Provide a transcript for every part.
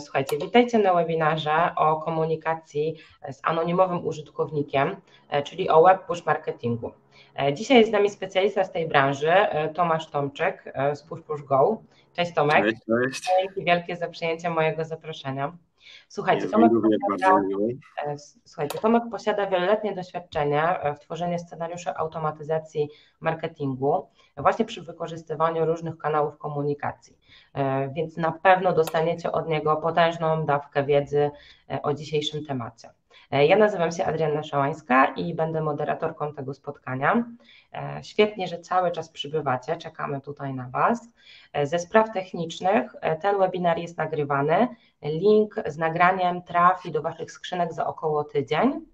Słuchajcie, witajcie na webinarze o komunikacji z anonimowym użytkownikiem, czyli o web push marketingu. Dzisiaj jest z nami specjalista z tej branży, Tomasz Tomczyk z Push Push Go. Cześć Tomek. Cześć, cześć. Dzięki wielkie za przyjęcie mojego zaproszenia. Słuchajcie, Tomek posiada, e, słuchajcie, Tomek posiada wieloletnie doświadczenie w tworzeniu scenariuszy automatyzacji marketingu, właśnie przy wykorzystywaniu różnych kanałów komunikacji. E, więc na pewno dostaniecie od niego potężną dawkę wiedzy e, o dzisiejszym temacie. E, ja nazywam się Adrianna Szałańska i będę moderatorką tego spotkania. Świetnie, że cały czas przybywacie, czekamy tutaj na Was. Ze spraw technicznych ten webinar jest nagrywany. Link z nagraniem trafi do Waszych skrzynek za około tydzień.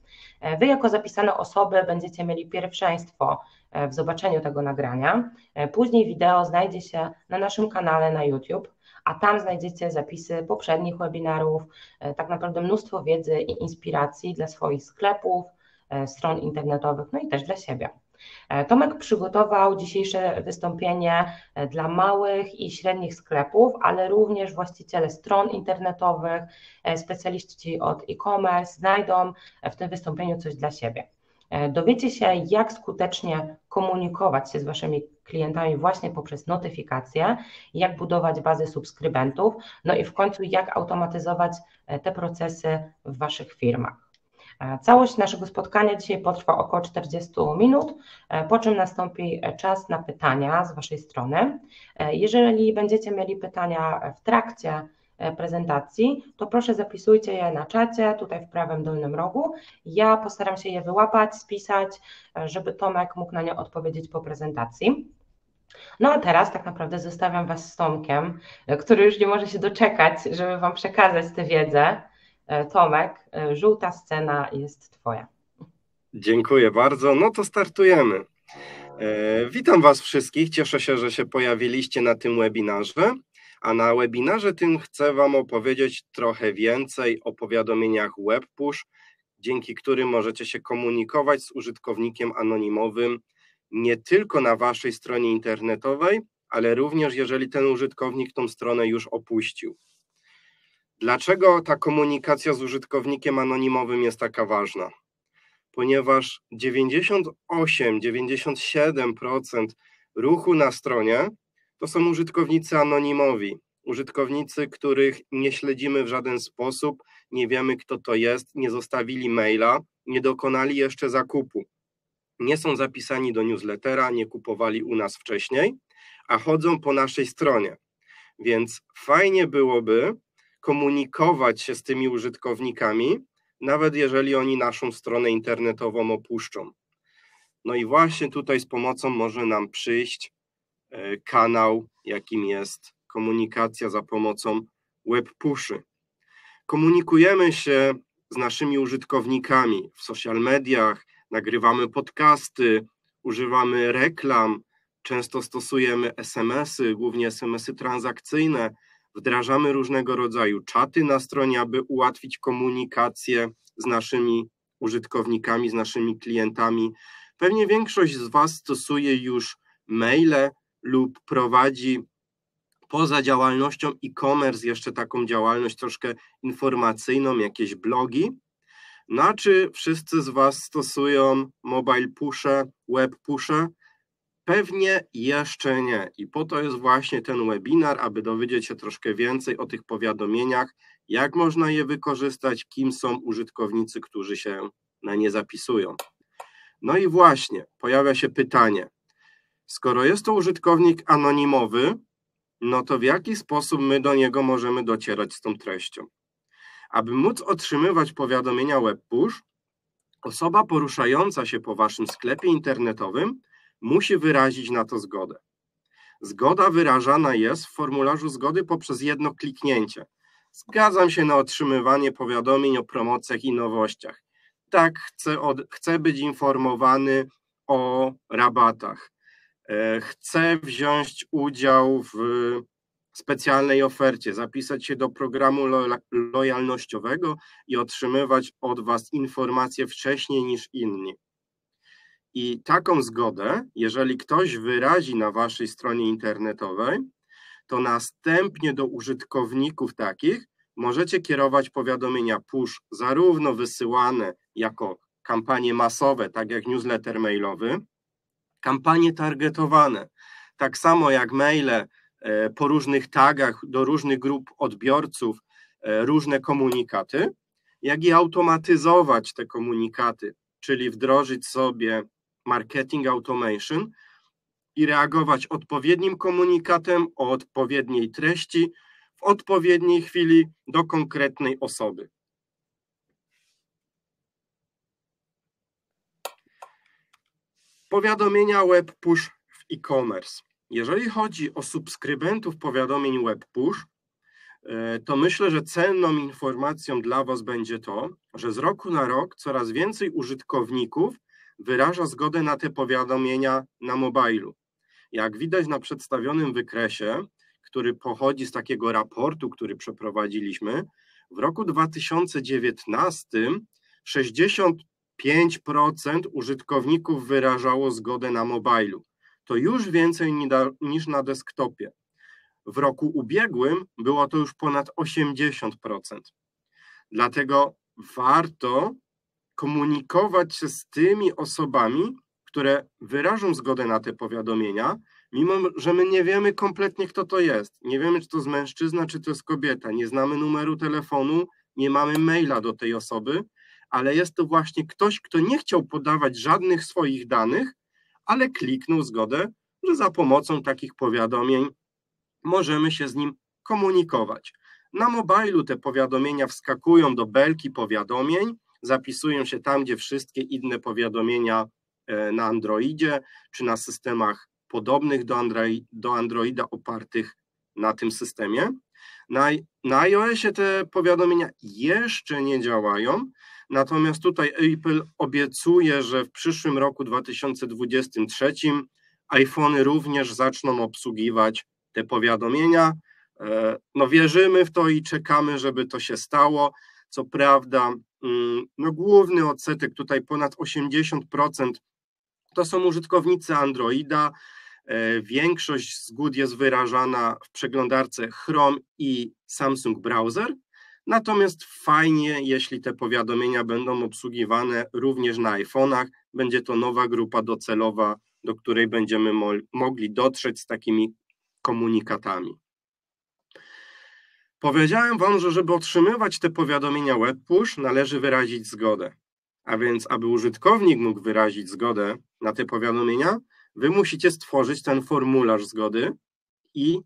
Wy, jako zapisane osoby, będziecie mieli pierwszeństwo w zobaczeniu tego nagrania. Później wideo znajdzie się na naszym kanale na YouTube a tam znajdziecie zapisy poprzednich webinarów, e, tak naprawdę mnóstwo wiedzy i inspiracji dla swoich sklepów, e, stron internetowych, no i też dla siebie. E, Tomek przygotował dzisiejsze wystąpienie dla małych i średnich sklepów, ale również właściciele stron internetowych, specjaliści od e-commerce znajdą w tym wystąpieniu coś dla siebie. Dowiecie się, jak skutecznie komunikować się z Waszymi klientami właśnie poprzez notyfikacje, jak budować bazy subskrybentów, no i w końcu jak automatyzować e, te procesy w Waszych firmach. E, całość naszego spotkania dzisiaj potrwa około 40 minut, e, po czym nastąpi czas na pytania z Waszej strony. Jeżeli będziecie mieli pytania w trakcie prezentacji, to proszę zapisujcie je na czacie, tutaj w prawym dolnym rogu. Ja postaram się je wyłapać, spisać, żeby Tomek mógł na nie odpowiedzieć po prezentacji. No a teraz tak naprawdę zostawiam Was z Tomkiem, który już nie może się doczekać, żeby Wam przekazać tę wiedzę. E, Tomek, e, żółta scena jest Twoja. Dziękuję bardzo. No to startujemy. E, witam Was wszystkich. Cieszę się, że się pojawiliście na tym webinarze. A na webinarze tym chcę Wam opowiedzieć trochę więcej o powiadomieniach WebPush, dzięki którym możecie się komunikować z użytkownikiem anonimowym nie tylko na waszej stronie internetowej, ale również jeżeli ten użytkownik tą stronę już opuścił. Dlaczego ta komunikacja z użytkownikiem anonimowym jest taka ważna? Ponieważ 98-97% ruchu na stronie to są użytkownicy anonimowi, użytkownicy, których nie śledzimy w żaden sposób, nie wiemy kto to jest, nie zostawili maila, nie dokonali jeszcze zakupu nie są zapisani do newslettera, nie kupowali u nas wcześniej, a chodzą po naszej stronie. Więc fajnie byłoby komunikować się z tymi użytkownikami, nawet jeżeli oni naszą stronę internetową opuszczą. No i właśnie tutaj z pomocą może nam przyjść kanał, jakim jest komunikacja za pomocą web pushy. Komunikujemy się z naszymi użytkownikami w social mediach, nagrywamy podcasty, używamy reklam, często stosujemy SMS-y, głównie SMS-y transakcyjne, wdrażamy różnego rodzaju czaty na stronie, aby ułatwić komunikację z naszymi użytkownikami, z naszymi klientami. Pewnie większość z Was stosuje już maile lub prowadzi poza działalnością e-commerce jeszcze taką działalność troszkę informacyjną, jakieś blogi. No czy wszyscy z Was stosują mobile pusze, web pusze? Pewnie jeszcze nie. I po to jest właśnie ten webinar, aby dowiedzieć się troszkę więcej o tych powiadomieniach, jak można je wykorzystać, kim są użytkownicy, którzy się na nie zapisują. No i właśnie pojawia się pytanie: skoro jest to użytkownik anonimowy, no to w jaki sposób my do niego możemy docierać z tą treścią? Aby móc otrzymywać powiadomienia WebPush, osoba poruszająca się po waszym sklepie internetowym musi wyrazić na to zgodę. Zgoda wyrażana jest w formularzu zgody poprzez jedno kliknięcie. Zgadzam się na otrzymywanie powiadomień o promocjach i nowościach. Tak, chcę, od, chcę być informowany o rabatach. E, chcę wziąć udział w specjalnej ofercie, zapisać się do programu lo lojalnościowego i otrzymywać od Was informacje wcześniej niż inni. I taką zgodę, jeżeli ktoś wyrazi na Waszej stronie internetowej, to następnie do użytkowników takich możecie kierować powiadomienia push zarówno wysyłane jako kampanie masowe, tak jak newsletter mailowy, kampanie targetowane, tak samo jak maile e, po różnych tagach do różnych grup odbiorców, e, różne komunikaty, jak i automatyzować te komunikaty, czyli wdrożyć sobie marketing automation i reagować odpowiednim komunikatem o odpowiedniej treści w odpowiedniej chwili do konkretnej osoby. Powiadomienia web push w e-commerce. Jeżeli chodzi o subskrybentów powiadomień web push, e, to myślę, że cenną informacją dla Was będzie to, że z roku na rok coraz więcej użytkowników wyraża zgodę na te powiadomienia na mobilu. Jak widać na przedstawionym wykresie, który pochodzi z takiego raportu, który przeprowadziliśmy, w roku 2019 65% użytkowników wyrażało zgodę na mobilu. To już więcej niż na desktopie. W roku ubiegłym było to już ponad 80%. Dlatego warto komunikować się z tymi osobami, które wyrażą zgodę na te powiadomienia, mimo że my nie wiemy kompletnie, kto to jest. Nie wiemy, czy to jest mężczyzna, czy to jest kobieta. Nie znamy numeru telefonu, nie mamy maila do tej osoby, ale jest to właśnie ktoś, kto nie chciał podawać żadnych swoich danych, ale kliknął zgodę, że za pomocą takich powiadomień możemy się z nim komunikować. Na mobilu te powiadomienia wskakują do belki powiadomień, zapisują się tam, gdzie wszystkie inne powiadomienia e, na Androidzie czy na systemach podobnych do, Android, do Androida opartych na tym systemie. Na, na iOSie te powiadomienia jeszcze nie działają, natomiast tutaj Apple obiecuje, że w przyszłym roku 2023 iPhony również zaczną obsługiwać te powiadomienia. E, no wierzymy w to i czekamy, żeby to się stało. Co prawda, mm, no główny odsetek, tutaj ponad 80%, to są użytkownicy Androida. E, większość zgód jest wyrażana w przeglądarce Chrome i Samsung Browser. Natomiast fajnie, jeśli te powiadomienia będą obsługiwane również na iPhone'ach, będzie to nowa grupa docelowa, do której będziemy mo mogli dotrzeć z takimi komunikatami. Powiedziałem Wam, że żeby otrzymywać te powiadomienia web push, należy wyrazić zgodę. A więc, aby użytkownik mógł wyrazić zgodę na te powiadomienia, Wy musicie stworzyć ten formularz zgody i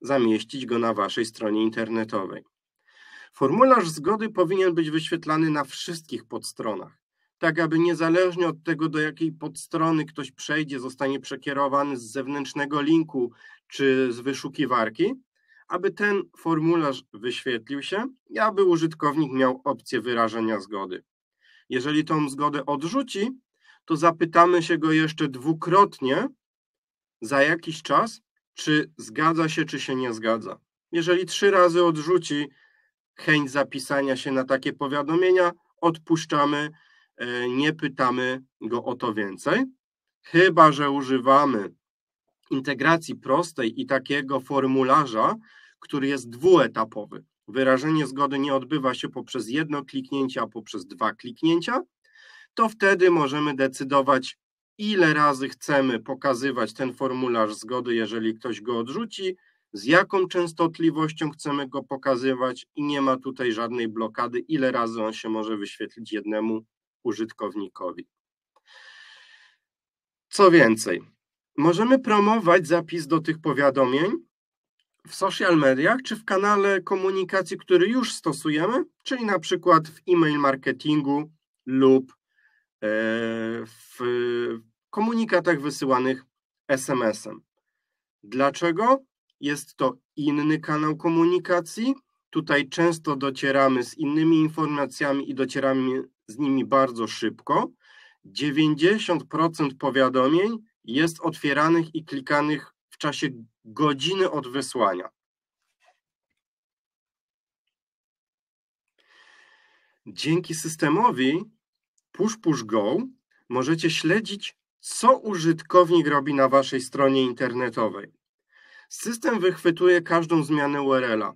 zamieścić go na Waszej stronie internetowej. Formularz zgody powinien być wyświetlany na wszystkich podstronach, tak aby niezależnie od tego, do jakiej podstrony ktoś przejdzie, zostanie przekierowany z zewnętrznego linku czy z wyszukiwarki, aby ten formularz wyświetlił się i aby użytkownik miał opcję wyrażenia zgody. Jeżeli tą zgodę odrzuci, to zapytamy się go jeszcze dwukrotnie za jakiś czas, czy zgadza się, czy się nie zgadza. Jeżeli trzy razy odrzuci chęć zapisania się na takie powiadomienia, odpuszczamy, e, nie pytamy go o to więcej. Chyba, że używamy integracji prostej i takiego formularza, który jest dwuetapowy. Wyrażenie zgody nie odbywa się poprzez jedno kliknięcie, a poprzez dwa kliknięcia, to wtedy możemy decydować, ile razy chcemy pokazywać ten formularz zgody, jeżeli ktoś go odrzuci, z jaką częstotliwością chcemy go pokazywać i nie ma tutaj żadnej blokady, ile razy on się może wyświetlić jednemu użytkownikowi. Co więcej, możemy promować zapis do tych powiadomień w social mediach czy w kanale komunikacji, który już stosujemy, czyli na przykład w e-mail marketingu lub w komunikatach wysyłanych SMS-em. Dlaczego? Jest to inny kanał komunikacji. Tutaj często docieramy z innymi informacjami i docieramy z nimi bardzo szybko. 90% powiadomień jest otwieranych i klikanych w czasie godziny od wysłania. Dzięki systemowi Push Push Go możecie śledzić, co użytkownik robi na waszej stronie internetowej. System wychwytuje każdą zmianę URL-a.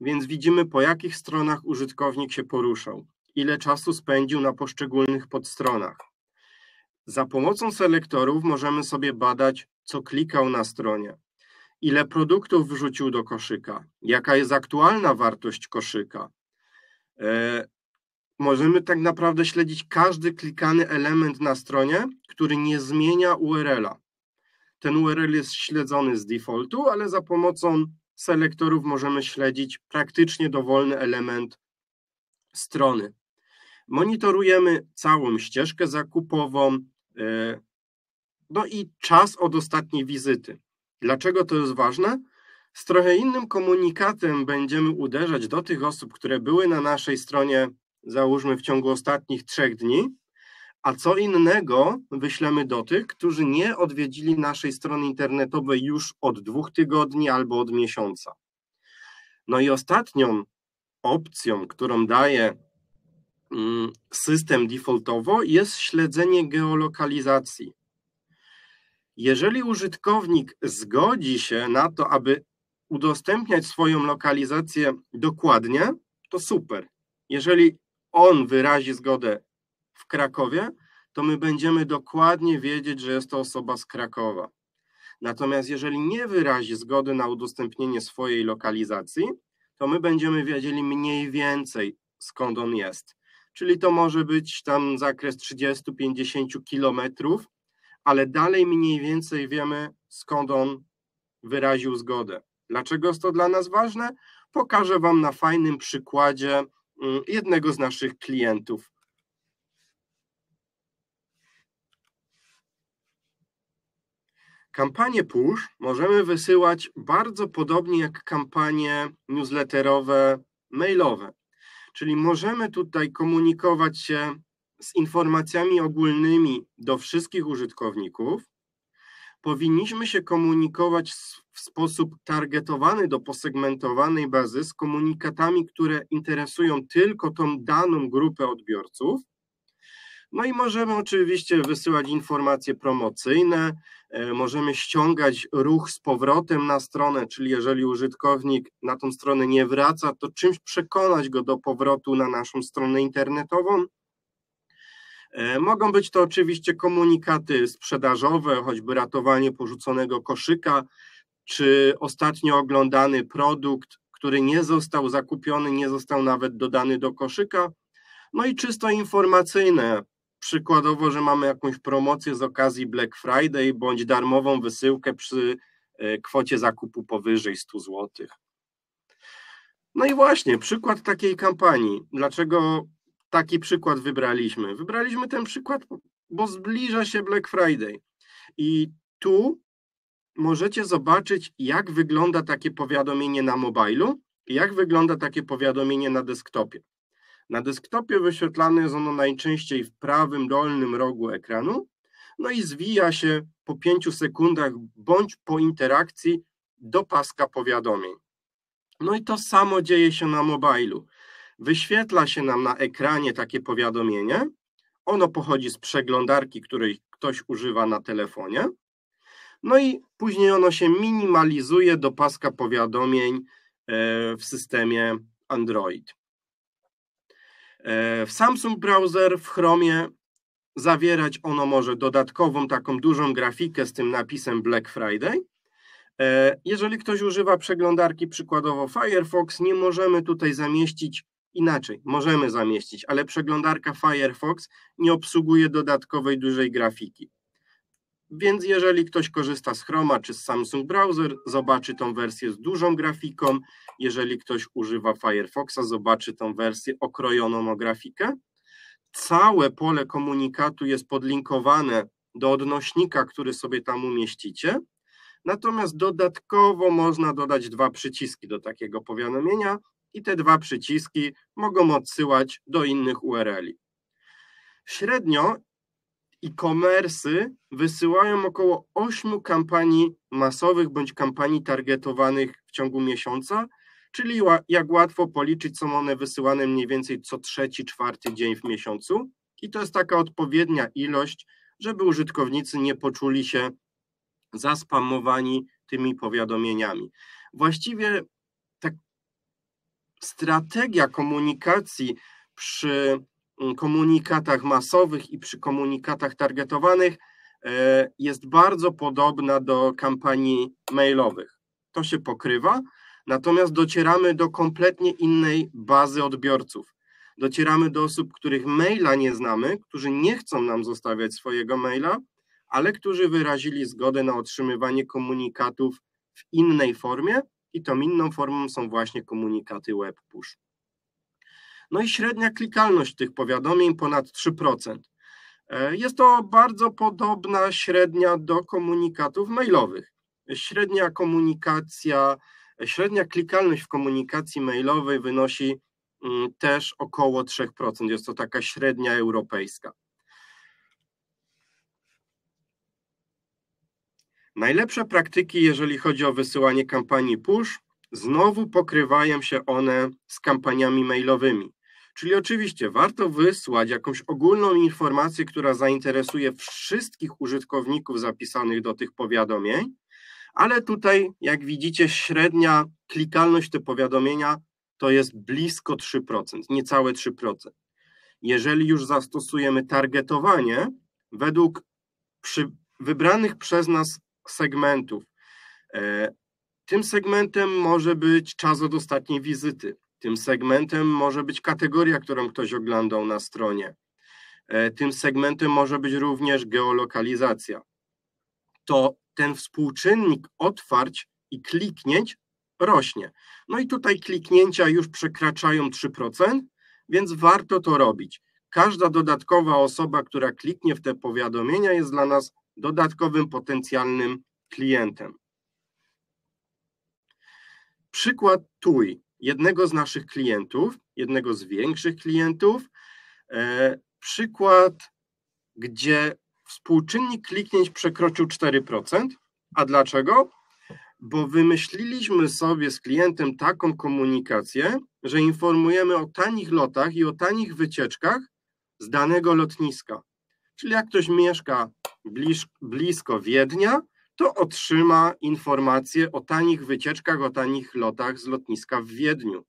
więc widzimy po jakich stronach użytkownik się poruszał, ile czasu spędził na poszczególnych podstronach. Za pomocą selektorów możemy sobie badać, co klikał na stronie, ile produktów wrzucił do koszyka, jaka jest aktualna wartość koszyka. Możemy tak naprawdę śledzić każdy klikany element na stronie, który nie zmienia URL-a. Ten URL jest śledzony z defaultu, ale za pomocą selektorów możemy śledzić praktycznie dowolny element strony. Monitorujemy całą ścieżkę zakupową, e, no i czas od ostatniej wizyty. Dlaczego to jest ważne? Z trochę innym komunikatem będziemy uderzać do tych osób, które były na naszej stronie, załóżmy w ciągu ostatnich trzech dni, a co innego wyślemy do tych, którzy nie odwiedzili naszej strony internetowej już od dwóch tygodni albo od miesiąca. No i ostatnią opcją, którą daje mm, system defaultowo, jest śledzenie geolokalizacji. Jeżeli użytkownik zgodzi się na to, aby udostępniać swoją lokalizację dokładnie, to super. Jeżeli on wyrazi zgodę w Krakowie, to my będziemy dokładnie wiedzieć, że jest to osoba z Krakowa. Natomiast jeżeli nie wyrazi zgody na udostępnienie swojej lokalizacji, to my będziemy wiedzieli mniej więcej skąd on jest. Czyli to może być tam zakres 30-50 kilometrów, ale dalej mniej więcej wiemy skąd on wyraził zgodę. Dlaczego jest to dla nas ważne? Pokażę Wam na fajnym przykładzie jednego z naszych klientów. Kampanie push możemy wysyłać bardzo podobnie jak kampanie newsletterowe, mailowe. Czyli możemy tutaj komunikować się z informacjami ogólnymi do wszystkich użytkowników. Powinniśmy się komunikować w sposób targetowany do posegmentowanej bazy z komunikatami, które interesują tylko tą daną grupę odbiorców no i możemy oczywiście wysyłać informacje promocyjne, e, możemy ściągać ruch z powrotem na stronę, czyli jeżeli użytkownik na tą stronę nie wraca, to czymś przekonać go do powrotu na naszą stronę internetową. E, mogą być to oczywiście komunikaty sprzedażowe, choćby ratowanie porzuconego koszyka, czy ostatnio oglądany produkt, który nie został zakupiony, nie został nawet dodany do koszyka. No i czysto informacyjne, przykładowo, że mamy jakąś promocję z okazji Black Friday bądź darmową wysyłkę przy e, kwocie zakupu powyżej 100 zł. No i właśnie, przykład takiej kampanii. Dlaczego taki przykład wybraliśmy? Wybraliśmy ten przykład, bo zbliża się Black Friday. I tu możecie zobaczyć, jak wygląda takie powiadomienie na mobilu jak wygląda takie powiadomienie na desktopie. Na desktopie wyświetlane jest ono najczęściej w prawym dolnym rogu ekranu, no i zwija się po 5 sekundach bądź po interakcji do paska powiadomień. No i to samo dzieje się na mobilu. Wyświetla się nam na ekranie takie powiadomienie. Ono pochodzi z przeglądarki, której ktoś używa na telefonie. No i później ono się minimalizuje do paska powiadomień e, w systemie Android. E, w Samsung Browser, w Chromie zawierać ono może dodatkową taką dużą grafikę z tym napisem Black Friday. E, jeżeli ktoś używa przeglądarki, przykładowo Firefox, nie możemy tutaj zamieścić inaczej, możemy zamieścić, ale przeglądarka Firefox nie obsługuje dodatkowej dużej grafiki. Więc jeżeli ktoś korzysta z Chroma czy z Samsung Browser, zobaczy tą wersję z dużą grafiką. Jeżeli ktoś używa Firefoxa, zobaczy tą wersję okrojoną o grafikę. Całe pole komunikatu jest podlinkowane do odnośnika, który sobie tam umieścicie. Natomiast dodatkowo można dodać dwa przyciski do takiego powiadomienia i te dwa przyciski mogą odsyłać do innych URL-i. Średnio e-commerce wysyłają około 8 kampanii masowych bądź kampanii targetowanych w ciągu miesiąca, czyli jak łatwo policzyć, są one wysyłane mniej więcej co trzeci, czwarty dzień w miesiącu i to jest taka odpowiednia ilość, żeby użytkownicy nie poczuli się zaspamowani tymi powiadomieniami. Właściwie tak strategia komunikacji przy komunikatach masowych i przy komunikatach targetowanych e, jest bardzo podobna do kampanii mailowych. To się pokrywa, natomiast docieramy do kompletnie innej bazy odbiorców. Docieramy do osób, których maila nie znamy, którzy nie chcą nam zostawiać swojego maila, ale którzy wyrazili zgodę na otrzymywanie komunikatów w innej formie i tą inną formą są właśnie komunikaty web push. No i średnia klikalność tych powiadomień ponad 3%. E, jest to bardzo podobna średnia do komunikatów mailowych. Średnia komunikacja, średnia klikalność w komunikacji mailowej wynosi mm, też około 3%. Jest to taka średnia europejska. Najlepsze praktyki, jeżeli chodzi o wysyłanie kampanii push, znowu pokrywają się one z kampaniami mailowymi. Czyli oczywiście warto wysłać jakąś ogólną informację, która zainteresuje wszystkich użytkowników zapisanych do tych powiadomień, ale tutaj, jak widzicie, średnia klikalność te powiadomienia to jest blisko 3%, niecałe 3%. Jeżeli już zastosujemy targetowanie, według przy wybranych przez nas segmentów. E, tym segmentem może być czas od ostatniej wizyty. Tym segmentem może być kategoria, którą ktoś oglądał na stronie. E, tym segmentem może być również geolokalizacja. To ten współczynnik otwarć i kliknięć rośnie. No i tutaj kliknięcia już przekraczają 3%, więc warto to robić. Każda dodatkowa osoba, która kliknie w te powiadomienia, jest dla nas dodatkowym potencjalnym klientem. Przykład TUI, jednego z naszych klientów, jednego z większych klientów. E, przykład, gdzie współczynnik kliknięć przekroczył 4%. A dlaczego? Bo wymyśliliśmy sobie z klientem taką komunikację, że informujemy o tanich lotach i o tanich wycieczkach z danego lotniska. Czyli jak ktoś mieszka blisko Wiednia, to otrzyma informacje o tanich wycieczkach, o tanich lotach z lotniska w Wiedniu.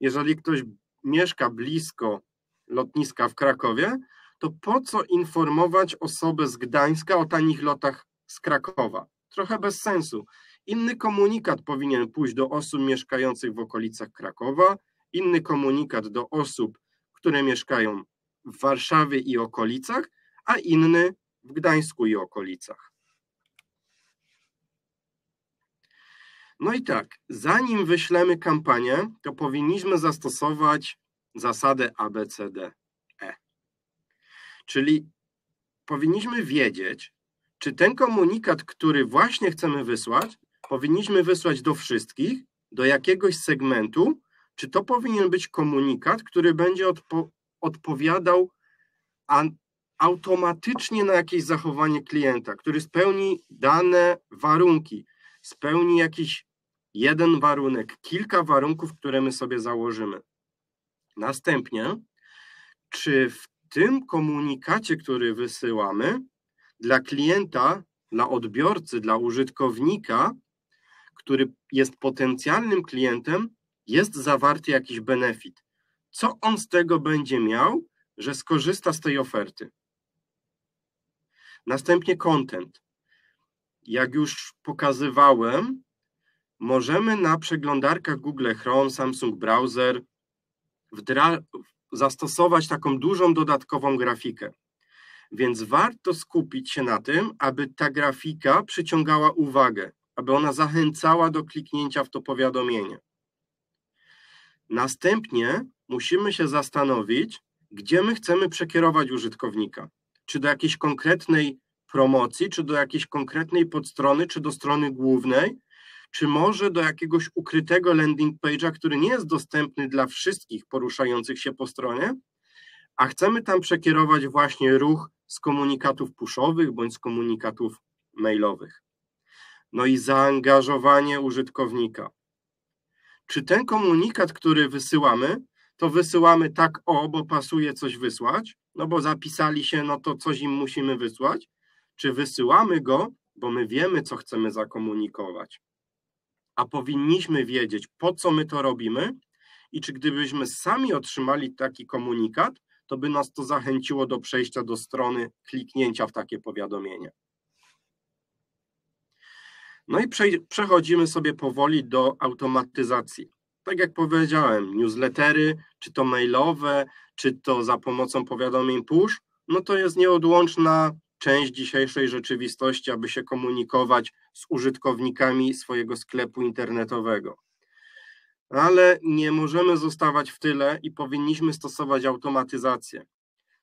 Jeżeli ktoś mieszka blisko lotniska w Krakowie, to po co informować osobę z Gdańska o tanich lotach z Krakowa? Trochę bez sensu. Inny komunikat powinien pójść do osób mieszkających w okolicach Krakowa, inny komunikat do osób, które mieszkają w Warszawie i okolicach, a inny w Gdańsku i okolicach. No i tak, zanim wyślemy kampanię, to powinniśmy zastosować zasadę ABCDE. Czyli powinniśmy wiedzieć, czy ten komunikat, który właśnie chcemy wysłać, powinniśmy wysłać do wszystkich, do jakiegoś segmentu, czy to powinien być komunikat, który będzie odpo odpowiadał automatycznie na jakieś zachowanie klienta, który spełni dane warunki, spełni jakiś jeden warunek, kilka warunków, które my sobie założymy. Następnie, czy w tym komunikacie, który wysyłamy, dla klienta, dla odbiorcy, dla użytkownika, który jest potencjalnym klientem, jest zawarty jakiś benefit. Co on z tego będzie miał, że skorzysta z tej oferty? Następnie content. Jak już pokazywałem, możemy na przeglądarkach Google Chrome, Samsung Browser zastosować taką dużą dodatkową grafikę. Więc warto skupić się na tym, aby ta grafika przyciągała uwagę, aby ona zachęcała do kliknięcia w to powiadomienie. Następnie musimy się zastanowić, gdzie my chcemy przekierować użytkownika. Czy do jakiejś konkretnej promocji, czy do jakiejś konkretnej podstrony, czy do strony głównej, czy może do jakiegoś ukrytego landing page'a, który nie jest dostępny dla wszystkich poruszających się po stronie, a chcemy tam przekierować właśnie ruch z komunikatów pushowych bądź z komunikatów mailowych. No i zaangażowanie użytkownika. Czy ten komunikat, który wysyłamy, to wysyłamy tak o, bo pasuje coś wysłać, no bo zapisali się, no to coś im musimy wysłać, czy wysyłamy go, bo my wiemy, co chcemy zakomunikować, a powinniśmy wiedzieć, po co my to robimy i czy gdybyśmy sami otrzymali taki komunikat, to by nas to zachęciło do przejścia do strony, kliknięcia w takie powiadomienie. No i przechodzimy sobie powoli do automatyzacji. Tak jak powiedziałem, newslettery, czy to mailowe, czy to za pomocą powiadomień push, no to jest nieodłączna część dzisiejszej rzeczywistości, aby się komunikować z użytkownikami swojego sklepu internetowego. Ale nie możemy zostawać w tyle i powinniśmy stosować automatyzację.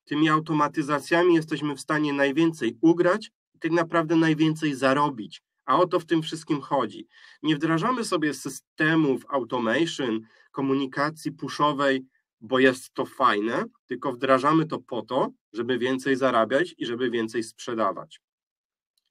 Tymi automatyzacjami jesteśmy w stanie najwięcej ugrać i tak naprawdę najwięcej zarobić. A o to w tym wszystkim chodzi. Nie wdrażamy sobie systemów automation, komunikacji pushowej bo jest to fajne, tylko wdrażamy to po to, żeby więcej zarabiać i żeby więcej sprzedawać.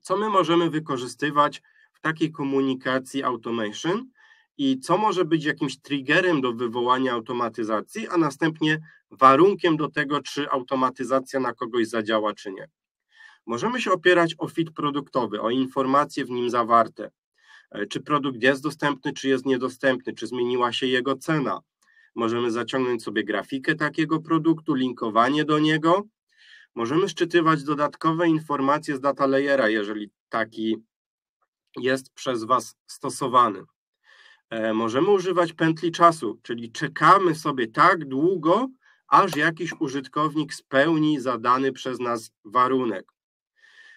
Co my możemy wykorzystywać w takiej komunikacji automation i co może być jakimś triggerem do wywołania automatyzacji, a następnie warunkiem do tego, czy automatyzacja na kogoś zadziała, czy nie. Możemy się opierać o fit produktowy, o informacje w nim zawarte. E, czy produkt jest dostępny, czy jest niedostępny, czy zmieniła się jego cena, Możemy zaciągnąć sobie grafikę takiego produktu, linkowanie do niego. Możemy szczytywać dodatkowe informacje z data layera, jeżeli taki jest przez Was stosowany. E, możemy używać pętli czasu, czyli czekamy sobie tak długo, aż jakiś użytkownik spełni zadany przez nas warunek.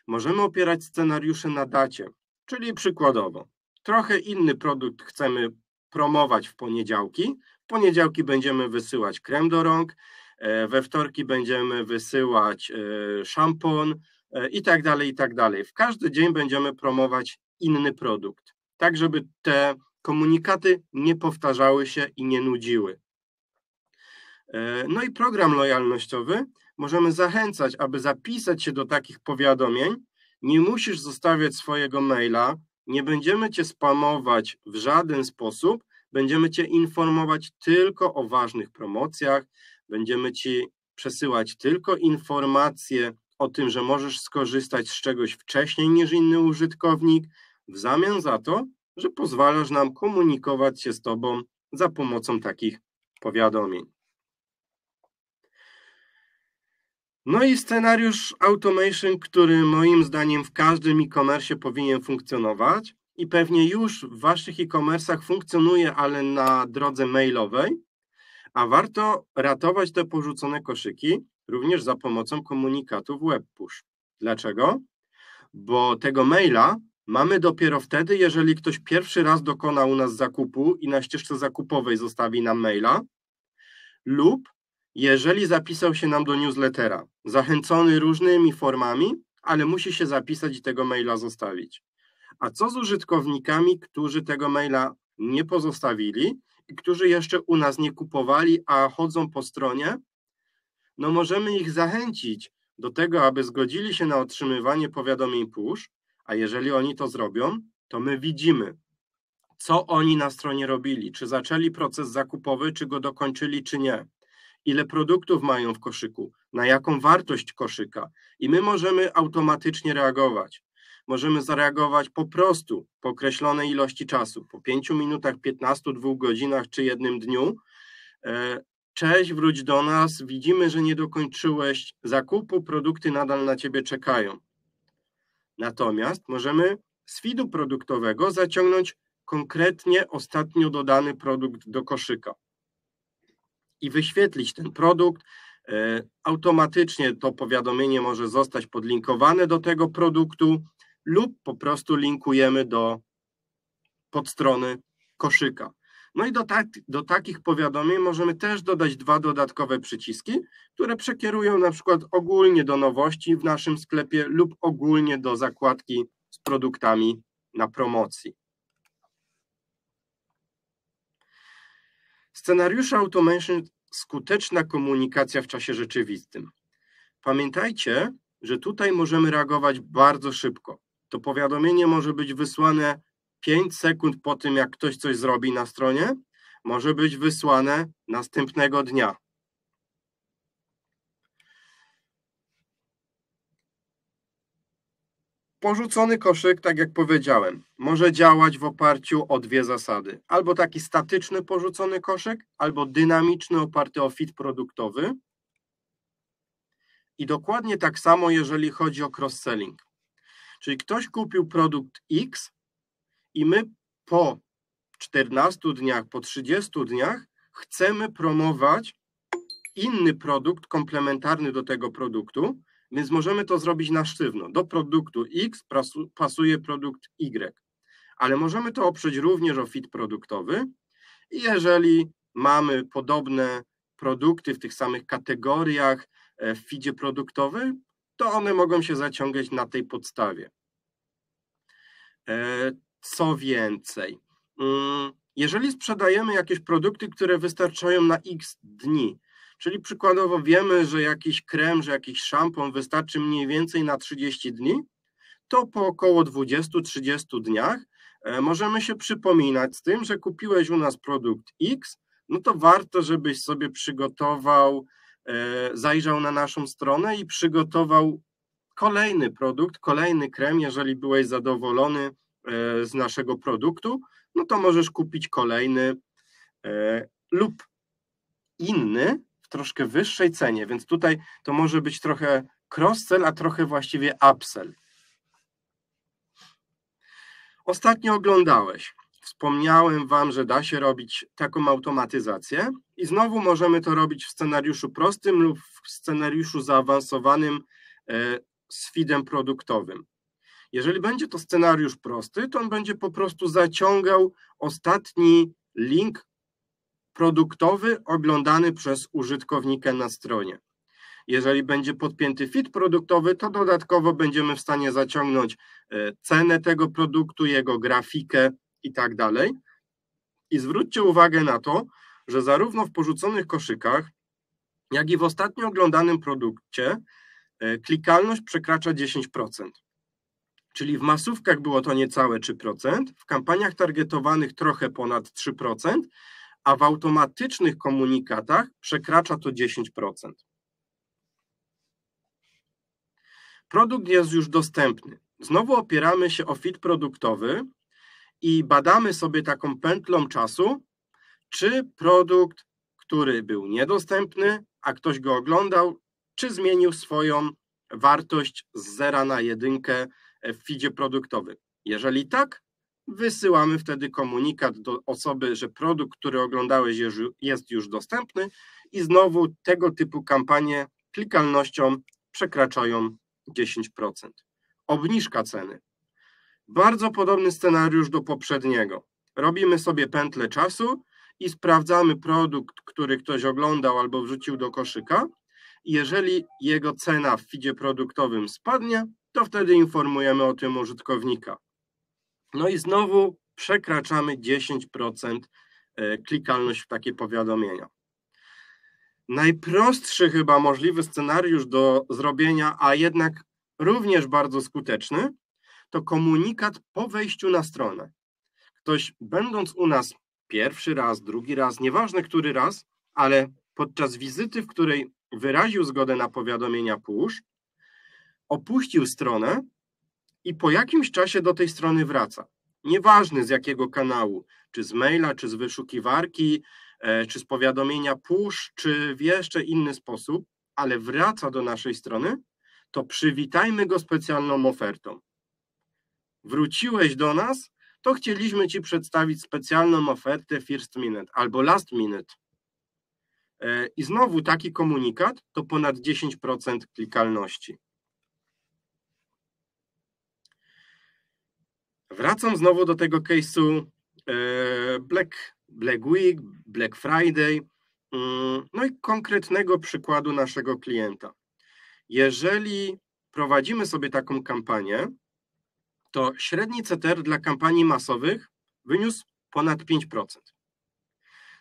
Możemy opierać scenariusze na dacie, czyli przykładowo, trochę inny produkt chcemy promować w poniedziałki, w poniedziałki będziemy wysyłać krem do rąk, we wtorki będziemy wysyłać e, szampon e, i tak dalej, i tak dalej. W każdy dzień będziemy promować inny produkt, tak żeby te komunikaty nie powtarzały się i nie nudziły. No i program lojalnościowy możemy zachęcać, aby zapisać się do takich powiadomień. Nie musisz zostawiać swojego maila, nie będziemy cię spamować w żaden sposób, Będziemy Cię informować tylko o ważnych promocjach, będziemy Ci przesyłać tylko informacje o tym, że możesz skorzystać z czegoś wcześniej niż inny użytkownik, w zamian za to, że pozwalasz nam komunikować się z Tobą za pomocą takich powiadomień. No i scenariusz automation, który moim zdaniem w każdym e-commerce powinien funkcjonować, i pewnie już w Waszych e-commerce'ach funkcjonuje, ale na drodze mailowej, a warto ratować te porzucone koszyki również za pomocą komunikatów web push. Dlaczego? Bo tego maila mamy dopiero wtedy, jeżeli ktoś pierwszy raz dokona u nas zakupu i na ścieżce zakupowej zostawi nam maila, lub jeżeli zapisał się nam do newslettera, zachęcony różnymi formami, ale musi się zapisać i tego maila zostawić. A co z użytkownikami, którzy tego maila nie pozostawili którzy jeszcze u nas nie kupowali, a chodzą po stronie? No możemy ich zachęcić do tego, aby zgodzili się na otrzymywanie powiadomień push, a jeżeli oni to zrobią, to my widzimy, co oni na stronie robili, czy zaczęli proces zakupowy, czy go dokończyli, czy nie, ile produktów mają w koszyku, na jaką wartość koszyka i my możemy automatycznie reagować możemy zareagować po prostu po określonej ilości czasu, po 5 minutach, 15, 2 godzinach czy jednym dniu. E, cześć, wróć do nas, widzimy, że nie dokończyłeś zakupu, produkty nadal na ciebie czekają. Natomiast możemy z feedu produktowego zaciągnąć konkretnie ostatnio dodany produkt do koszyka i wyświetlić ten produkt. E, automatycznie to powiadomienie może zostać podlinkowane do tego produktu lub po prostu linkujemy do podstrony koszyka. No i do, tak, do takich powiadomień możemy też dodać dwa dodatkowe przyciski, które przekierują na przykład ogólnie do nowości w naszym sklepie lub ogólnie do zakładki z produktami na promocji. Scenariusze automation skuteczna komunikacja w czasie rzeczywistym. Pamiętajcie, że tutaj możemy reagować bardzo szybko to powiadomienie może być wysłane 5 sekund po tym, jak ktoś coś zrobi na stronie, może być wysłane następnego dnia. Porzucony koszyk, tak jak powiedziałem, może działać w oparciu o dwie zasady. Albo taki statyczny porzucony koszyk, albo dynamiczny oparty o fit produktowy. I dokładnie tak samo, jeżeli chodzi o cross-selling. Czyli ktoś kupił produkt X i my po 14 dniach, po 30 dniach chcemy promować inny produkt komplementarny do tego produktu, więc możemy to zrobić na sztywno. Do produktu X pasuje produkt Y, ale możemy to oprzeć również o fit produktowy i jeżeli mamy podobne produkty w tych samych kategoriach e, w feedzie produktowym, to one mogą się zaciągać na tej podstawie. E, co więcej, mm, jeżeli sprzedajemy jakieś produkty, które wystarczają na x dni, czyli przykładowo wiemy, że jakiś krem, że jakiś szampon wystarczy mniej więcej na 30 dni, to po około 20-30 dniach e, możemy się przypominać z tym, że kupiłeś u nas produkt X, no to warto, żebyś sobie przygotował, zajrzał na naszą stronę i przygotował kolejny produkt, kolejny krem, jeżeli byłeś zadowolony e, z naszego produktu, no to możesz kupić kolejny e, lub inny w troszkę wyższej cenie, więc tutaj to może być trochę cross-sell, a trochę właściwie upsell. Ostatnio oglądałeś. Wspomniałem Wam, że da się robić taką automatyzację i znowu możemy to robić w scenariuszu prostym lub w scenariuszu zaawansowanym e, z feedem produktowym. Jeżeli będzie to scenariusz prosty, to on będzie po prostu zaciągał ostatni link produktowy oglądany przez użytkownika na stronie. Jeżeli będzie podpięty fit produktowy, to dodatkowo będziemy w stanie zaciągnąć e, cenę tego produktu, jego grafikę i tak dalej. I zwróćcie uwagę na to, że zarówno w porzuconych koszykach, jak i w ostatnio oglądanym produkcie e, klikalność przekracza 10%. Czyli w masówkach było to niecałe 3%, w kampaniach targetowanych trochę ponad 3%, a w automatycznych komunikatach przekracza to 10%. Produkt jest już dostępny. Znowu opieramy się o fit produktowy i badamy sobie taką pętlą czasu, czy produkt, który był niedostępny, a ktoś go oglądał, czy zmienił swoją wartość z zera na jedynkę w feedzie produktowym. Jeżeli tak, wysyłamy wtedy komunikat do osoby, że produkt, który oglądałeś jest już dostępny i znowu tego typu kampanie klikalnością przekraczają 10%. Obniżka ceny. Bardzo podobny scenariusz do poprzedniego. Robimy sobie pętlę czasu i sprawdzamy produkt, który ktoś oglądał albo wrzucił do koszyka. Jeżeli jego cena w feedzie produktowym spadnie, to wtedy informujemy o tym użytkownika. No i znowu przekraczamy 10% e, klikalność w takie powiadomienia. Najprostszy chyba możliwy scenariusz do zrobienia, a jednak również bardzo skuteczny, to komunikat po wejściu na stronę. Ktoś, będąc u nas pierwszy raz, drugi raz, nieważne który raz, ale podczas wizyty, w której wyraził zgodę na powiadomienia push, opuścił stronę i po jakimś czasie do tej strony wraca. Nieważne z jakiego kanału, czy z maila, czy z wyszukiwarki, e, czy z powiadomienia push, czy w jeszcze inny sposób, ale wraca do naszej strony, to przywitajmy go specjalną ofertą. Wróciłeś do nas, to chcieliśmy Ci przedstawić specjalną ofertę First Minute albo Last Minute. E, I znowu taki komunikat to ponad 10% klikalności. Wracam znowu do tego case'u e, Black, Black Week, Black Friday, mm, no i konkretnego przykładu naszego klienta. Jeżeli prowadzimy sobie taką kampanię, to średni CTR dla kampanii masowych wyniósł ponad 5%.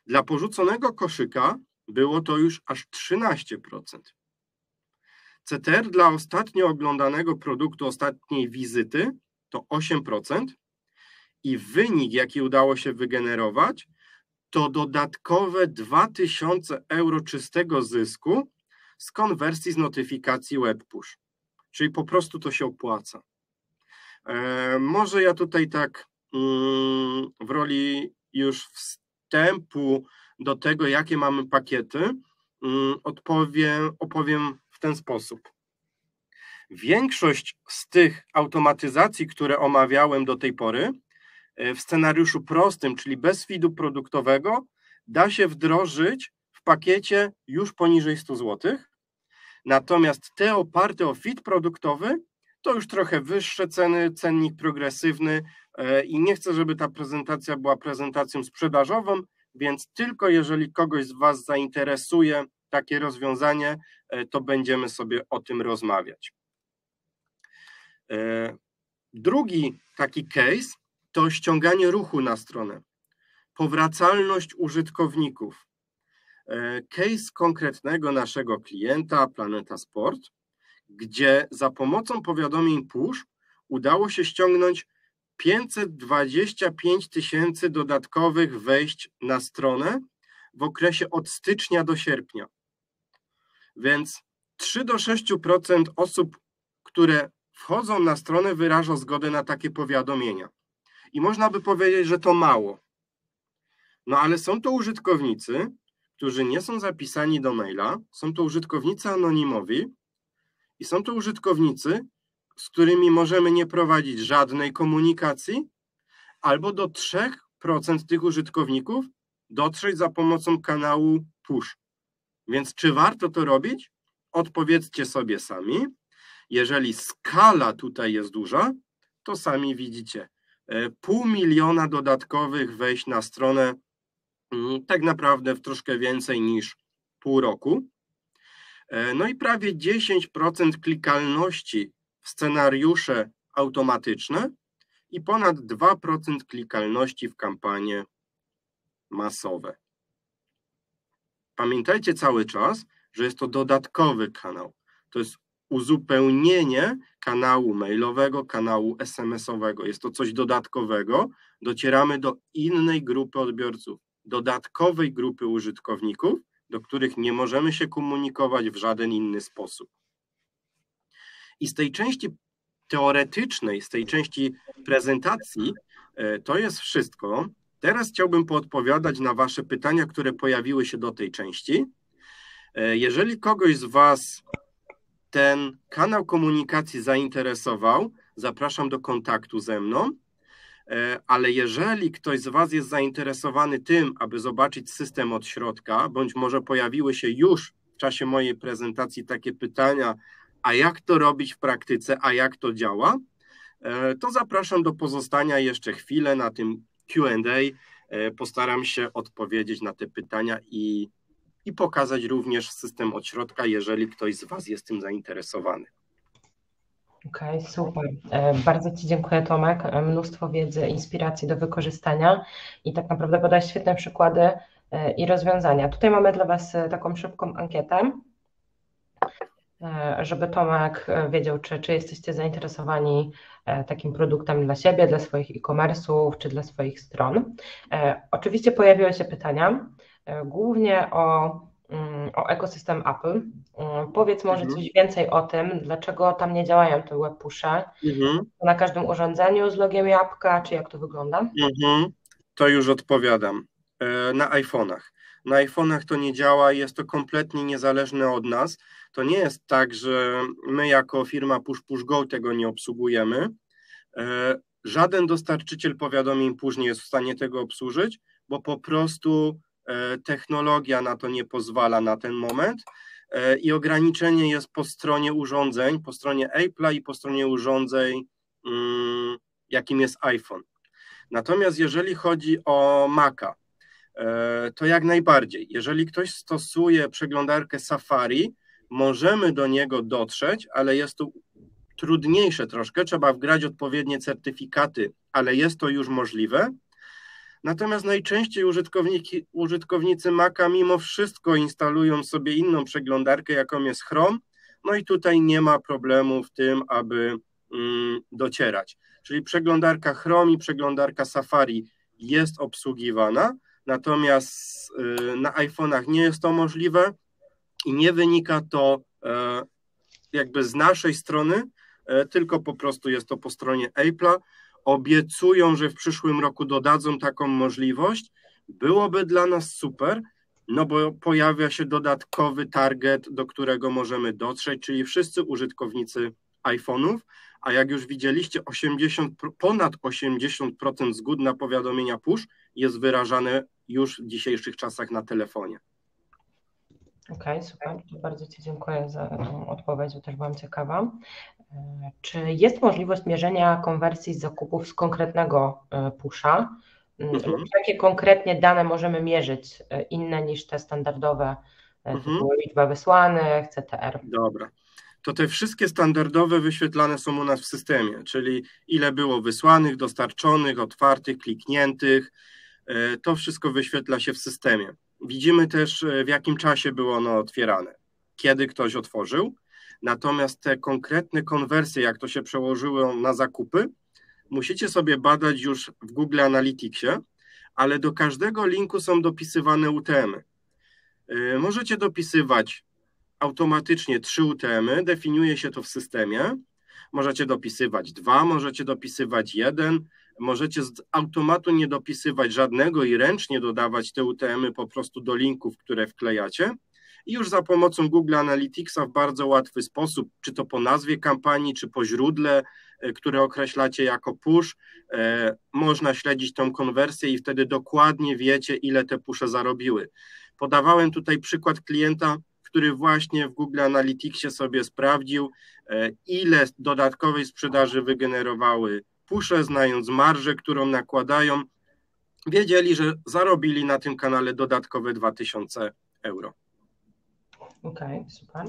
Dla porzuconego koszyka było to już aż 13%. CTR dla ostatnio oglądanego produktu, ostatniej wizyty to 8% i wynik, jaki udało się wygenerować, to dodatkowe 2000 euro czystego zysku z konwersji z notyfikacji web push. Czyli po prostu to się opłaca. Może ja tutaj tak mm, w roli już wstępu do tego, jakie mamy pakiety, mm, odpowiem, opowiem w ten sposób. Większość z tych automatyzacji, które omawiałem do tej pory, e, w scenariuszu prostym, czyli bez feedu produktowego, da się wdrożyć w pakiecie już poniżej 100 zł. Natomiast te oparte o feed produktowy to już trochę wyższe ceny, cennik progresywny e, i nie chcę, żeby ta prezentacja była prezentacją sprzedażową, więc tylko jeżeli kogoś z Was zainteresuje takie rozwiązanie, e, to będziemy sobie o tym rozmawiać. E, drugi taki case to ściąganie ruchu na stronę, powracalność użytkowników. Case konkretnego naszego klienta, Planeta Sport, gdzie za pomocą powiadomień push udało się ściągnąć 525 tysięcy dodatkowych wejść na stronę w okresie od stycznia do sierpnia. Więc 3 do 6% osób, które wchodzą na stronę, wyraża zgodę na takie powiadomienia. I można by powiedzieć, że to mało. No ale są to użytkownicy, którzy nie są zapisani do maila, są to użytkownicy anonimowi i są to użytkownicy, z którymi możemy nie prowadzić żadnej komunikacji, albo do 3% tych użytkowników dotrzeć za pomocą kanału push. Więc czy warto to robić? Odpowiedzcie sobie sami. Jeżeli skala tutaj jest duża, to sami widzicie. E, pół miliona dodatkowych wejść na stronę, mm, tak naprawdę w troszkę więcej niż pół roku. E, no i prawie 10% klikalności w scenariusze automatyczne i ponad 2% klikalności w kampanie masowe. Pamiętajcie cały czas, że jest to dodatkowy kanał. To jest uzupełnienie kanału mailowego, kanału SMS-owego. Jest to coś dodatkowego. Docieramy do innej grupy odbiorców, dodatkowej grupy użytkowników, do których nie możemy się komunikować w żaden inny sposób. I z tej części teoretycznej, z tej części prezentacji, e, to jest wszystko. Teraz chciałbym poodpowiadać na Wasze pytania, które pojawiły się do tej części. E, jeżeli kogoś z Was ten kanał komunikacji zainteresował, zapraszam do kontaktu ze mną. E, ale jeżeli ktoś z Was jest zainteresowany tym, aby zobaczyć system od środka, bądź może pojawiły się już w czasie mojej prezentacji takie pytania, a jak to robić w praktyce, a jak to działa, e, to zapraszam do pozostania jeszcze chwilę na tym QA. E, postaram się odpowiedzieć na te pytania i i pokazać również system od środka, jeżeli ktoś z Was jest tym zainteresowany. Okej, okay, super. E, bardzo Ci dziękuję, Tomek. E, mnóstwo wiedzy, inspiracji do wykorzystania i tak naprawdę podać świetne przykłady e, i rozwiązania. Tutaj mamy dla Was taką szybką ankietę, żeby Tomek wiedział, czy, czy jesteście zainteresowani takim produktem dla siebie, dla swoich e-commerce'ów, czy dla swoich stron. Oczywiście pojawiły się pytania. Głównie o, o ekosystem Apple. E, powiedz może mhm. coś więcej o tym, dlaczego tam nie działają te web pushe mhm. na każdym urządzeniu z logiem jabłka, czy jak to wygląda? Mhm. To już odpowiadam. E, na iPhone'ach. Na iPhone'ach to nie działa, jest to kompletnie niezależne od nas. To nie jest tak, że my jako firma Push Push Go tego nie obsługujemy. Żaden dostarczyciel powiadomień nie jest w stanie tego obsłużyć, bo po prostu E, technologia na to nie pozwala na ten moment e, i ograniczenie jest po stronie urządzeń, po stronie Apple'a i po stronie urządzeń, mm, jakim jest iPhone. Natomiast jeżeli chodzi o Maca, e, to jak najbardziej. Jeżeli ktoś stosuje przeglądarkę Safari, możemy do niego dotrzeć, ale jest to trudniejsze troszkę, trzeba wgrać odpowiednie certyfikaty, ale jest to już możliwe. Natomiast najczęściej użytkowniki, użytkownicy Maca mimo wszystko instalują sobie inną przeglądarkę, jaką jest Chrome, no i tutaj nie ma problemu w tym, aby mm, docierać. Czyli przeglądarka Chrome i przeglądarka Safari jest obsługiwana, natomiast y, na iPhone'ach nie jest to możliwe i nie wynika to e, jakby z naszej strony, tylko po prostu jest to po stronie Apple'a. Obiecują, że w przyszłym roku dodadzą taką możliwość. Byłoby dla nas super, no bo pojawia się dodatkowy target, do którego możemy dotrzeć, czyli wszyscy użytkownicy iPhone'ów, a jak już widzieliście, 80, ponad 80% zgód na powiadomienia push jest wyrażane już w dzisiejszych czasach na telefonie. Okej, okay, super. Bardzo Ci dziękuję za tą odpowiedź, bo też byłam ciekawa. E, czy jest możliwość mierzenia konwersji z zakupów z konkretnego e, pusha? Mm, mhm. Jakie konkretnie dane możemy mierzyć, e, inne niż te standardowe, mhm. liczba wysłanych, CTR? Dobra. To te wszystkie standardowe wyświetlane są u nas w systemie, czyli ile było wysłanych, dostarczonych, otwartych, klikniętych. To wszystko wyświetla się w systemie. Widzimy też, w jakim czasie było ono otwierane, kiedy ktoś otworzył. Natomiast te konkretne konwersje, jak to się przełożyło na zakupy, musicie sobie badać już w Google Analyticsie, ale do każdego linku są dopisywane UTM-y. Y, możecie dopisywać automatycznie trzy UTM-y, definiuje się to w systemie. Możecie dopisywać dwa, możecie dopisywać jeden, możecie z automatu nie dopisywać żadnego i ręcznie dodawać te UTM-y po prostu do linków, które wklejacie i już za pomocą Google Analyticsa w bardzo łatwy sposób, czy to po nazwie kampanii, czy po źródle, e, które określacie jako push, e, można śledzić tą konwersję i wtedy dokładnie wiecie, ile te pusze zarobiły. Podawałem tutaj przykład klienta, który właśnie w Google Analyticsie sobie sprawdził, e, ile dodatkowej sprzedaży wygenerowały pusze, znając marżę, którą nakładają, wiedzieli, że zarobili na tym kanale dodatkowe 2000 euro. Okej, okay, super.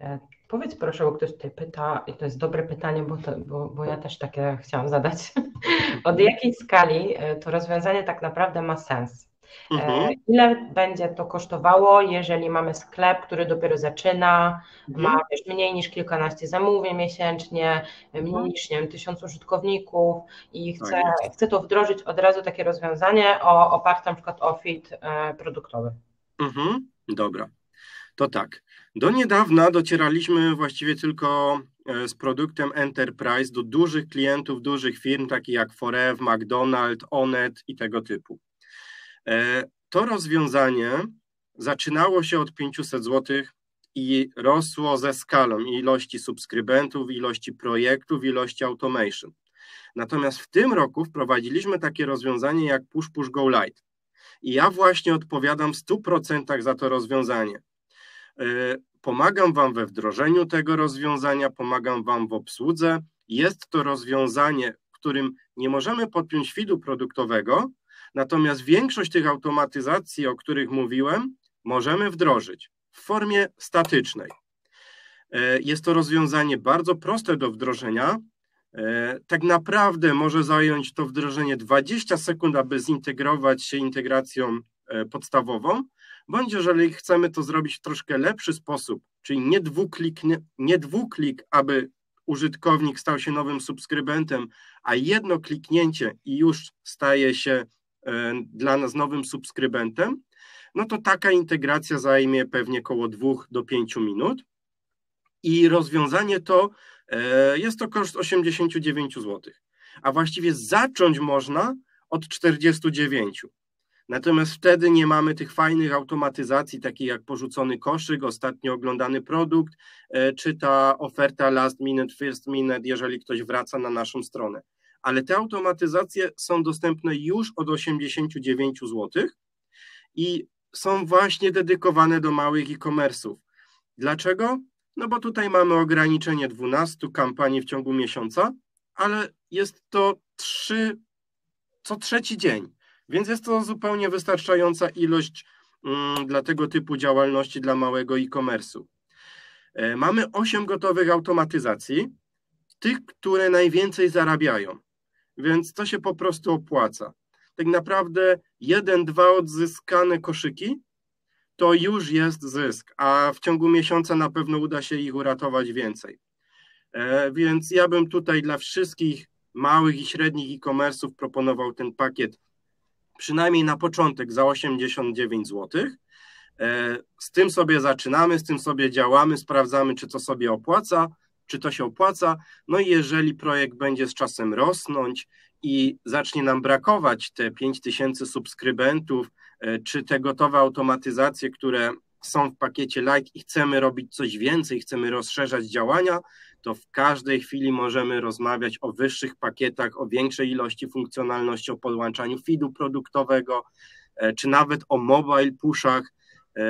E, powiedz proszę, bo ktoś tutaj pyta, i to jest dobre pytanie, bo, to, bo, bo ja też takie chciałam zadać. Od jakiej skali e, to rozwiązanie tak naprawdę ma sens? E, mhm. Ile będzie to kosztowało, jeżeli mamy sklep, który dopiero zaczyna, mhm. ma wiesz, mniej niż kilkanaście zamówień miesięcznie, mniej mhm. niż nie wiem, tysiąc użytkowników i chce, tak chce to wdrożyć od razu takie rozwiązanie o, oparte na przykład o fit produktowy. Mhm. Dobra. To tak. Do niedawna docieraliśmy właściwie tylko e, z produktem Enterprise do dużych klientów, dużych firm, takich jak Forev, McDonald's, Onet i tego typu. E, to rozwiązanie zaczynało się od 500 zł i rosło ze skalą ilości subskrybentów, ilości projektów, ilości automation. Natomiast w tym roku wprowadziliśmy takie rozwiązanie jak Push Push Go Light. I ja właśnie odpowiadam w 100% za to rozwiązanie. E, pomagam Wam we wdrożeniu tego rozwiązania, pomagam Wam w obsłudze. Jest to rozwiązanie, którym nie możemy podpiąć feedu produktowego, natomiast większość tych automatyzacji, o których mówiłem, możemy wdrożyć w formie statycznej. E, jest to rozwiązanie bardzo proste do wdrożenia. E, tak naprawdę może zająć to wdrożenie 20 sekund, aby zintegrować się integracją podstawową, bądź jeżeli chcemy to zrobić w troszkę lepszy sposób, czyli nie dwuklik, nie dwuklik, aby użytkownik stał się nowym subskrybentem, a jedno kliknięcie i już staje się e, dla nas nowym subskrybentem, no to taka integracja zajmie pewnie około 2 do 5 minut. I rozwiązanie to e, jest to koszt 89 zł. A właściwie zacząć można od 49. Natomiast wtedy nie mamy tych fajnych automatyzacji, takich jak porzucony koszyk, ostatnio oglądany produkt, e, czy ta oferta last minute, first minute, jeżeli ktoś wraca na naszą stronę. Ale te automatyzacje są dostępne już od 89 zł i są właśnie dedykowane do małych e-commerce'ów. Dlaczego? No bo tutaj mamy ograniczenie 12 kampanii w ciągu miesiąca, ale jest to 3 co trzeci dzień. Więc jest to zupełnie wystarczająca ilość mm, dla tego typu działalności dla małego e-commerce'u. E, mamy 8 gotowych automatyzacji, tych, które najwięcej zarabiają, więc to się po prostu opłaca. Tak naprawdę jeden, dwa odzyskane koszyki to już jest zysk, a w ciągu miesiąca na pewno uda się ich uratować więcej. E, więc ja bym tutaj dla wszystkich małych i średnich e-commerce'ów proponował ten pakiet przynajmniej na początek za 89 zł. E, z tym sobie zaczynamy, z tym sobie działamy, sprawdzamy, czy to sobie opłaca. czy to się opłaca. No i jeżeli projekt będzie z czasem rosnąć i zacznie nam brakować te 5000 subskrybentów, e, czy te gotowe automatyzacje, które są w pakiecie Like i chcemy robić coś więcej, chcemy rozszerzać działania, to w każdej chwili możemy rozmawiać o wyższych pakietach, o większej ilości funkcjonalności, o podłączaniu feedu produktowego, e, czy nawet o mobile pushach, e,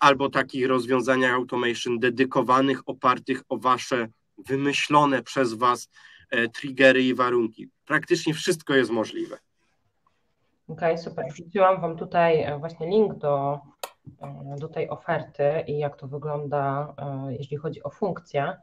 albo takich rozwiązaniach automation dedykowanych, opartych o wasze wymyślone przez was e, triggery i warunki. Praktycznie wszystko jest możliwe. Okej, okay, super. Wrzuciłam Wam tutaj właśnie link do, do tej oferty i jak to wygląda, jeśli chodzi o funkcje.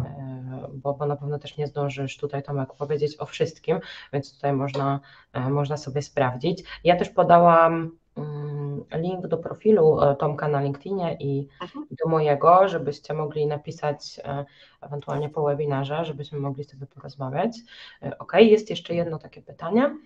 E, bo, bo na pewno też nie zdążysz tutaj Tomek powiedzieć o wszystkim, więc tutaj można, e, można sobie sprawdzić. Ja też podałam mm, link do profilu e, Tomka na LinkedInie i mhm. do mojego, żebyście mogli napisać ewentualnie po webinarze, żebyśmy mogli sobie porozmawiać. Ok, jest jeszcze jedno takie pytanie.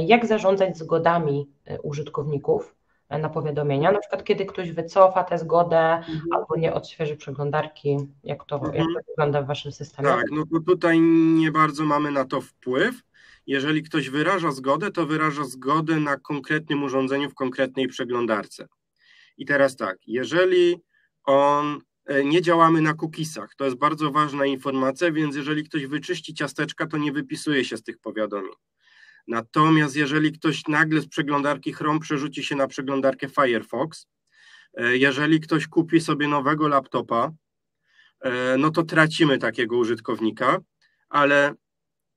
Jak zarządzać zgodami użytkowników na powiadomienia, na przykład kiedy ktoś wycofa tę zgodę mhm. albo nie odświeży przeglądarki, jak to, mhm. jak to wygląda w Waszym systemie? Tak, no to tutaj nie bardzo mamy na to wpływ. Jeżeli ktoś wyraża zgodę, to wyraża zgodę na konkretnym urządzeniu w konkretnej przeglądarce. I teraz tak, jeżeli on e, nie działamy na cookiesach, to jest bardzo ważna informacja, więc jeżeli ktoś wyczyści ciasteczka, to nie wypisuje się z tych powiadomień. Natomiast jeżeli ktoś nagle z przeglądarki Chrome przerzuci się na przeglądarkę Firefox, e, jeżeli ktoś kupi sobie nowego laptopa, e, no to tracimy takiego użytkownika, ale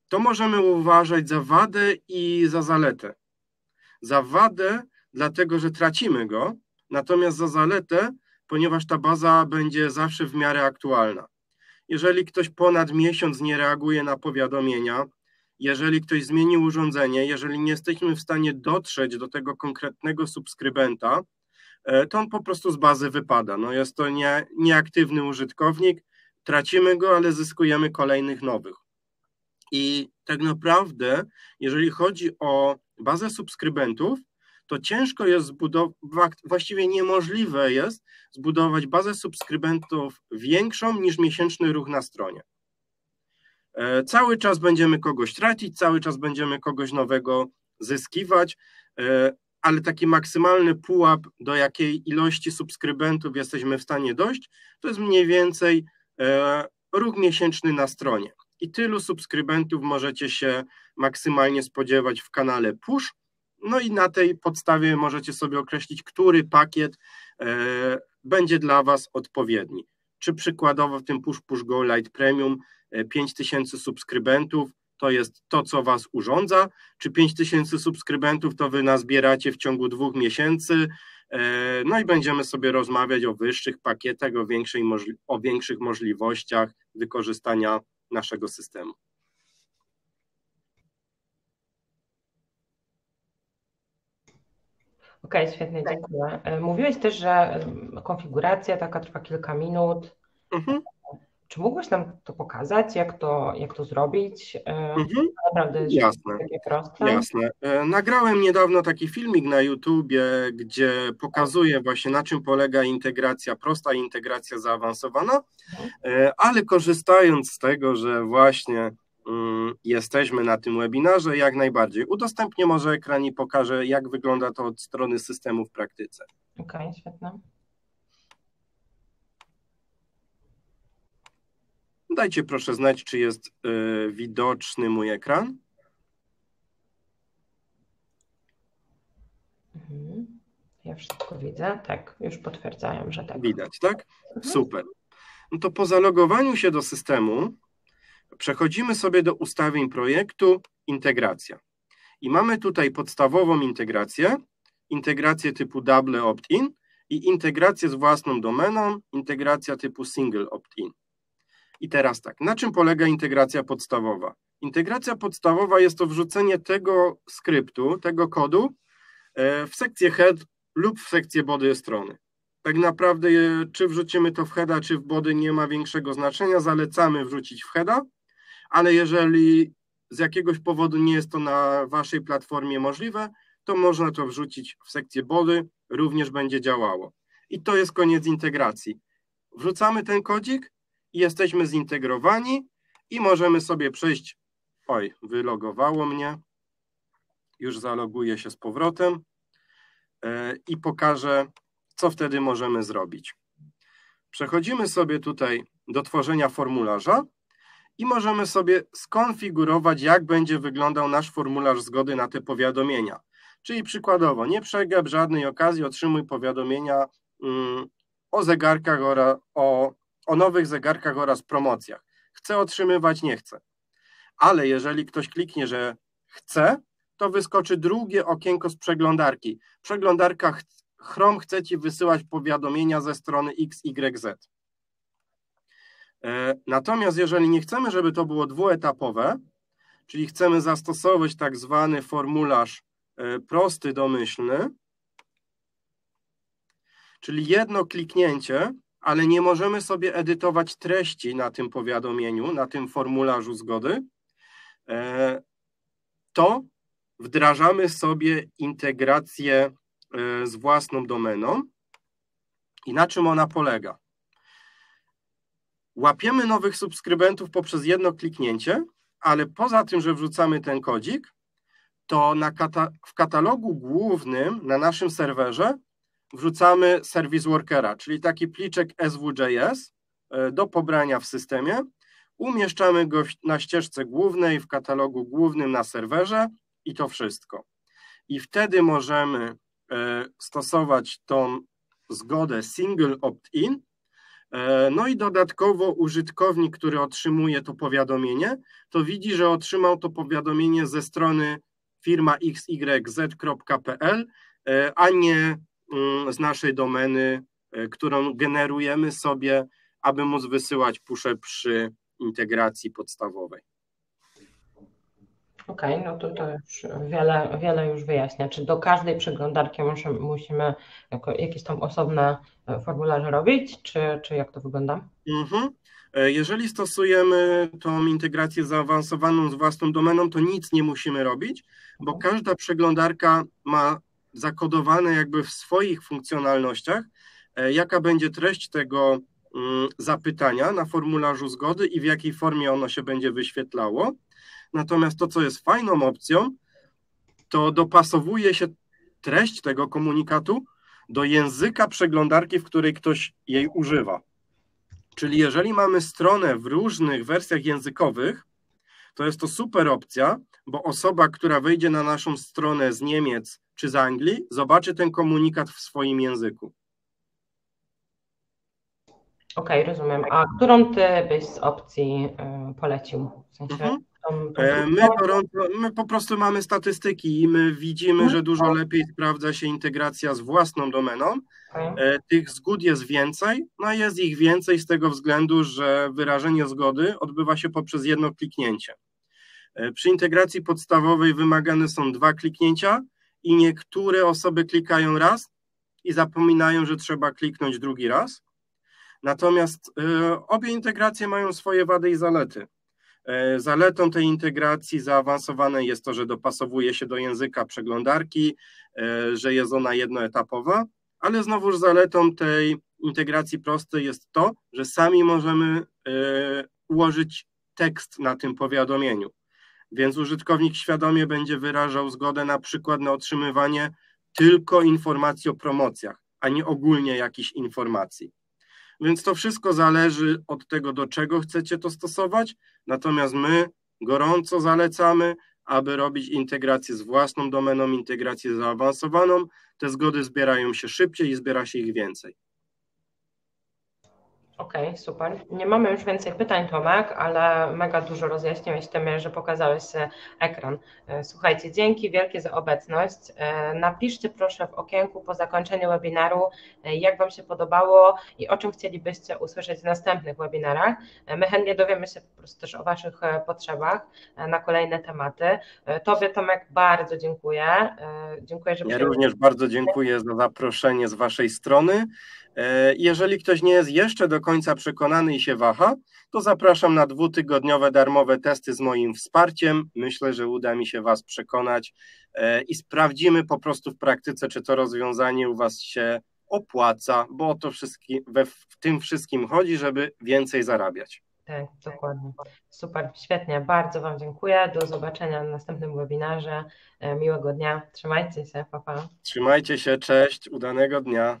to możemy uważać za wadę i za zaletę. Za wadę, dlatego że tracimy go, natomiast za zaletę, ponieważ ta baza będzie zawsze w miarę aktualna. Jeżeli ktoś ponad miesiąc nie reaguje na powiadomienia, jeżeli ktoś zmieni urządzenie, jeżeli nie jesteśmy w stanie dotrzeć do tego konkretnego subskrybenta, e, to on po prostu z bazy wypada. No jest to nie, nieaktywny użytkownik, tracimy go, ale zyskujemy kolejnych nowych. I tak naprawdę, jeżeli chodzi o bazę subskrybentów, to ciężko jest zbudować, właściwie niemożliwe jest zbudować bazę subskrybentów większą niż miesięczny ruch na stronie. E, cały czas będziemy kogoś tracić, cały czas będziemy kogoś nowego zyskiwać, e, ale taki maksymalny pułap, do jakiej ilości subskrybentów jesteśmy w stanie dojść, to jest mniej więcej e, ruch miesięczny na stronie. I tylu subskrybentów możecie się maksymalnie spodziewać w kanale Push. No i na tej podstawie możecie sobie określić, który pakiet będzie dla Was odpowiedni. Czy przykładowo w tym Push Push Go Lite Premium 5000 subskrybentów to jest to, co Was urządza, czy 5000 subskrybentów to Wy nazbieracie w ciągu dwóch miesięcy, e, no i będziemy sobie rozmawiać o wyższych pakietach, o, większej, o większych możliwościach wykorzystania naszego systemu. Okej, okay, świetnie, dziękuję. E, mówiłeś też, że konfiguracja taka trwa kilka minut. Mhm. Czy mógłbyś nam to pokazać, jak to, jak to zrobić? E, mhm. Naprawdę jasne, takie proste. Jasne. E, nagrałem niedawno taki filmik na YouTubie, gdzie pokazuję właśnie na czym polega integracja, prosta integracja zaawansowana, mhm. Ale korzystając z tego, że właśnie mm, jesteśmy na tym webinarze, jak najbardziej. Udostępnię może ekran i pokażę, jak wygląda to od strony systemu w praktyce. Okej, okay, świetne. Dajcie proszę znać, czy jest y, widoczny mój ekran. Mhm. Ja wszystko widzę. Tak, już potwierdzają, że tak. Widać, tak? Mhm. Super. No to po zalogowaniu się do systemu przechodzimy sobie do ustawień projektu integracja. I mamy tutaj podstawową integrację, integrację typu double opt-in i integrację z własną domeną, integracja typu single opt-in. I teraz tak, na czym polega integracja podstawowa? Integracja podstawowa jest to wrzucenie tego skryptu, tego kodu e, w sekcję head lub w sekcję body strony. Tak naprawdę, czy wrzucimy to w heada, czy w body, nie ma większego znaczenia. Zalecamy wrzucić w heada, ale jeżeli z jakiegoś powodu nie jest to na waszej platformie możliwe, to można to wrzucić w sekcję body, również będzie działało. I to jest koniec integracji. Wrzucamy ten kodzik, i jesteśmy zintegrowani i możemy sobie przejść. Oj, wylogowało mnie. Już zaloguję się z powrotem e, i pokażę, co wtedy możemy zrobić. Przechodzimy sobie tutaj do tworzenia formularza i możemy sobie skonfigurować, jak będzie wyglądał nasz formularz zgody na te powiadomienia. Czyli przykładowo, nie przegap żadnej okazji, otrzymuj powiadomienia mm, o zegarkach oraz o, o nowych zegarkach oraz promocjach. Chcę otrzymywać, nie chcę. Ale jeżeli ktoś kliknie, że chce, to wyskoczy drugie okienko z przeglądarki. Przeglądarka Chrome chce Ci wysyłać powiadomienia ze strony XYZ. E, natomiast jeżeli nie chcemy, żeby to było dwuetapowe, czyli chcemy zastosować tak zwany formularz e, prosty, domyślny, czyli jedno kliknięcie, ale nie możemy sobie edytować treści na tym powiadomieniu, na tym formularzu zgody, e, to wdrażamy sobie integrację z własną domeną. I na czym ona polega? Łapiemy nowych subskrybentów poprzez jedno kliknięcie, ale poza tym, że wrzucamy ten kodzik, to kata w katalogu głównym na naszym serwerze wrzucamy service workera, czyli taki pliczek SWJS e, do pobrania w systemie. Umieszczamy go na ścieżce głównej, w katalogu głównym na serwerze i to wszystko. I wtedy możemy e, stosować tą zgodę single opt-in, no i dodatkowo użytkownik, który otrzymuje to powiadomienie, to widzi, że otrzymał to powiadomienie ze strony firma xyz.pl, e, a nie mm, z naszej domeny, e, którą generujemy sobie, aby móc wysyłać pusze przy integracji podstawowej. Okej, okay, no to, to już wiele, wiele już wyjaśnia. Czy do każdej przeglądarki musimy, musimy jakieś tam osobne e, formularze robić, czy, czy jak to wygląda? Mhm. E, jeżeli stosujemy tą integrację zaawansowaną z własną domeną, to nic nie musimy robić, bo mhm. każda przeglądarka ma zakodowane jakby w swoich funkcjonalnościach, e, jaka będzie treść tego mm, zapytania na formularzu zgody i w jakiej formie ono się będzie wyświetlało. Natomiast to, co jest fajną opcją, to dopasowuje się treść tego komunikatu do języka przeglądarki, w której ktoś jej używa. Czyli jeżeli mamy stronę w różnych wersjach językowych, to jest to super opcja, bo osoba, która wejdzie na naszą stronę z Niemiec czy z Anglii, zobaczy ten komunikat w swoim języku. Okej, okay, rozumiem. A którą ty byś z opcji y, polecił? W sensie, mhm. E, my, my po prostu mamy statystyki i my widzimy, że dużo lepiej sprawdza się integracja z własną domeną. E, tych zgód jest więcej, no jest ich więcej z tego względu, że wyrażenie zgody odbywa się poprzez jedno kliknięcie. E, przy integracji podstawowej wymagane są dwa kliknięcia i niektóre osoby klikają raz i zapominają, że trzeba kliknąć drugi raz. Natomiast obie integracje mają swoje wady i zalety. E, zaletą tej integracji zaawansowanej jest to, że dopasowuje się do języka przeglądarki, e, że jest ona jednoetapowa, ale znowuż zaletą tej integracji prostej jest to, że sami możemy e, ułożyć tekst na tym powiadomieniu. Więc użytkownik świadomie będzie wyrażał zgodę na przykład na otrzymywanie tylko informacji o promocjach, a nie ogólnie jakichś informacji. Więc to wszystko zależy od tego, do czego chcecie to stosować. Natomiast my gorąco zalecamy, aby robić integrację z własną domeną, integrację zaawansowaną. Te zgody zbierają się szybciej i zbiera się ich więcej. Okej, okay, super. Nie mamy już więcej pytań, Tomek, ale mega dużo rozjaśniłeś tym, że pokazałeś ekran. E, słuchajcie, dzięki wielkie za obecność. E, napiszcie proszę w okienku po zakończeniu webinaru, e, jak Wam się podobało i o czym chcielibyście usłyszeć w następnych webinarach. My chętnie dowiemy się po prostu też o Waszych potrzebach na kolejne tematy. Tobie, Tomek, bardzo dziękuję. Dziękuję, że Ja również bardzo dziękuję za zaproszenie z Waszej strony. E, jeżeli ktoś nie jest jeszcze do końca przekonany i się waha, to zapraszam na dwutygodniowe darmowe testy z moim wsparciem. Myślę, że uda mi się Was przekonać e, i sprawdzimy po prostu w praktyce, czy to rozwiązanie u Was się opłaca, bo o to we, w tym wszystkim chodzi, żeby więcej zarabiać. Tak, dokładnie. Super, świetnie. Bardzo Wam dziękuję. Do zobaczenia na następnym webinarze. E, miłego dnia. Trzymajcie się, papa. Pa. Trzymajcie się, cześć, udanego dnia.